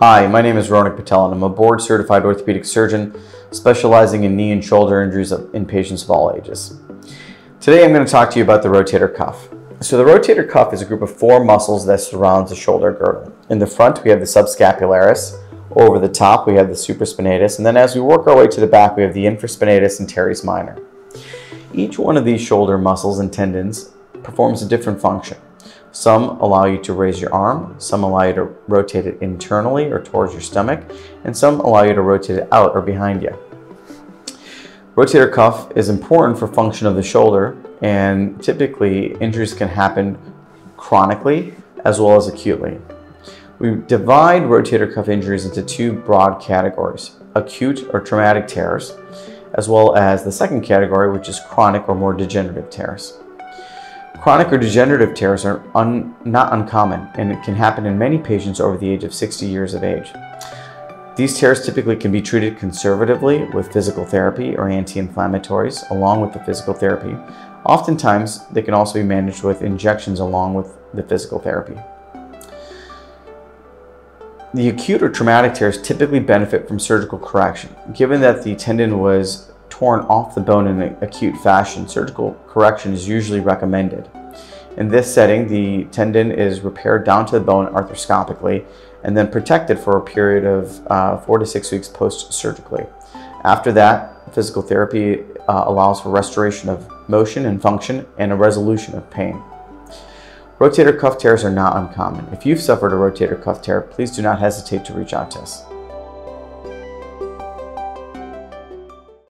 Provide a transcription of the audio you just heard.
Hi, my name is Ronak Patel and I'm a board certified orthopedic surgeon specializing in knee and shoulder injuries in patients of all ages. Today I'm going to talk to you about the rotator cuff. So the rotator cuff is a group of four muscles that surrounds the shoulder girdle. In the front we have the subscapularis, over the top we have the supraspinatus, and then as we work our way to the back we have the infraspinatus and teres minor. Each one of these shoulder muscles and tendons performs a different function. Some allow you to raise your arm, some allow you to rotate it internally or towards your stomach, and some allow you to rotate it out or behind you. Rotator cuff is important for function of the shoulder, and typically injuries can happen chronically as well as acutely. We divide rotator cuff injuries into two broad categories, acute or traumatic tears, as well as the second category, which is chronic or more degenerative tears. Chronic or degenerative tears are un, not uncommon and it can happen in many patients over the age of 60 years of age. These tears typically can be treated conservatively with physical therapy or anti-inflammatories along with the physical therapy. Oftentimes, they can also be managed with injections along with the physical therapy. The acute or traumatic tears typically benefit from surgical correction. Given that the tendon was torn off the bone in an acute fashion, surgical correction is usually recommended. In this setting, the tendon is repaired down to the bone arthroscopically and then protected for a period of uh, four to six weeks post-surgically. After that, physical therapy uh, allows for restoration of motion and function and a resolution of pain. Rotator cuff tears are not uncommon. If you've suffered a rotator cuff tear, please do not hesitate to reach out to us.